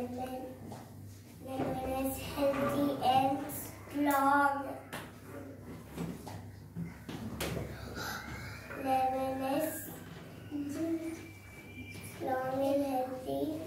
and then, then when it's healthy and strong. Lemon is strong and healthy.